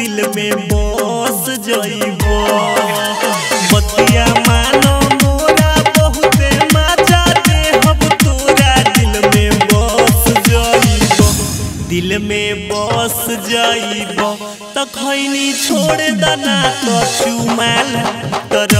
दिल में बस जइबो। बतिया मानो मोरा बहुते मज़ा दे हम तोरा दिल में बस जइबो। दिल में बस जइबो त छोड़ दना तो चुमाल तरस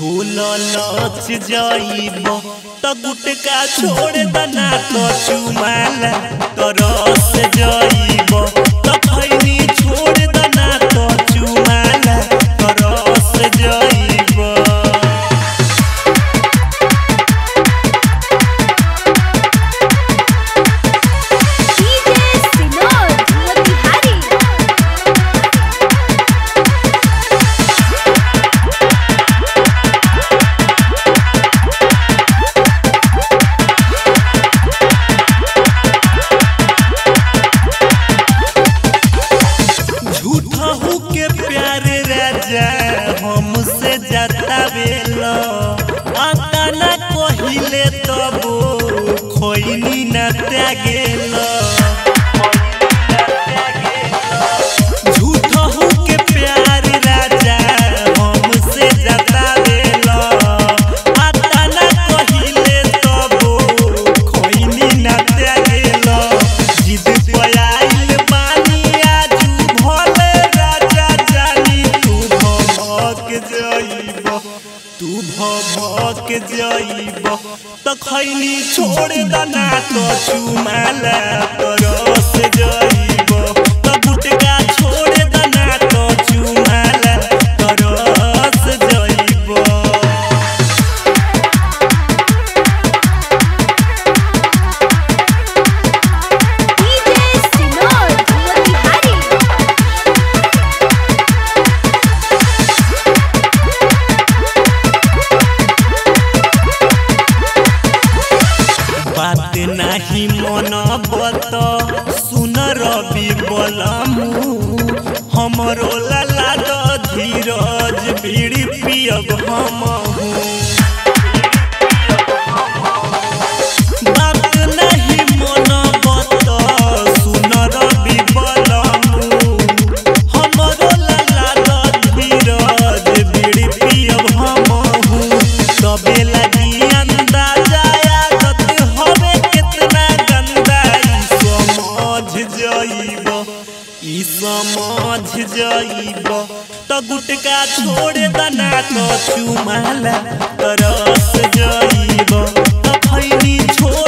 हो ललच जाइब त गुटका छोड़ दना तो चुमाला। राजा हमसे जतावेलो आता ना कहिले तबो खोइनी ना त्यागेलो भभक जइब त खैनी छोड़ दना तो चुमाला तो रस मन बत सुन रवि बलमु हमरो लाला धीरज बीड़ी पियब हमहु जाइब तो गुटका छोड़े बना तो चुमाला तरस जाइब। तो फैनी छोड़